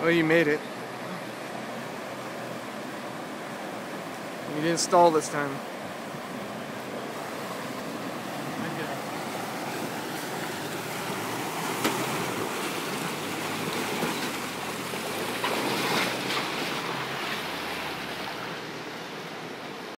Well, you made it. You didn't stall this time.